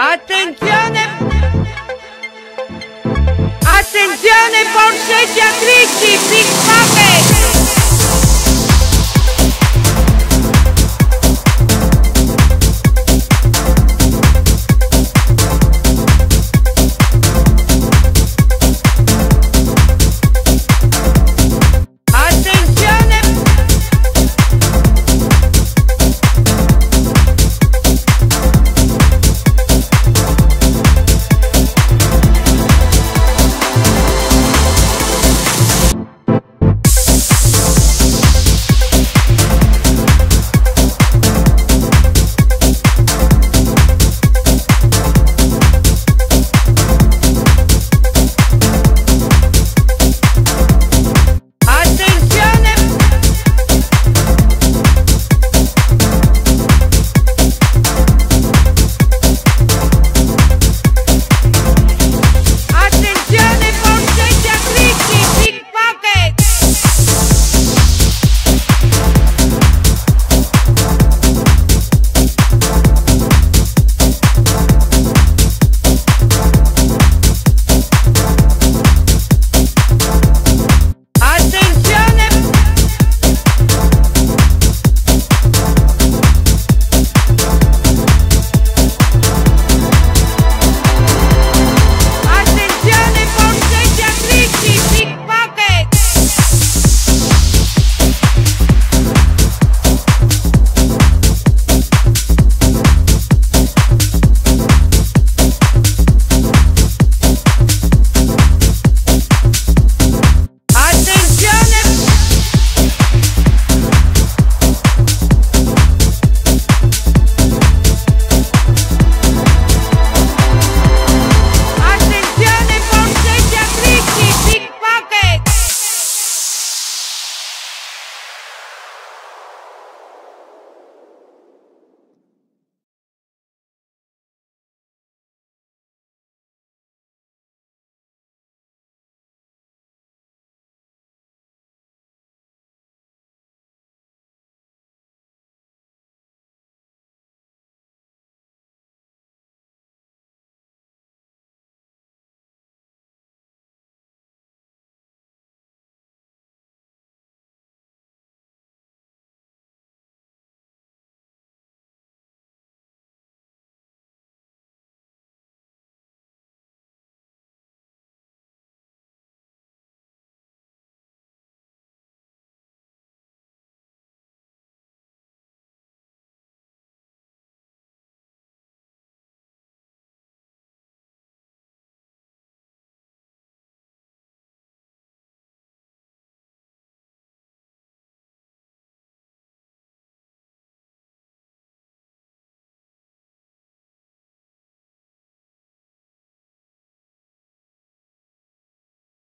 Attenzione! Attenzione borseggiatrici! Pickpocket!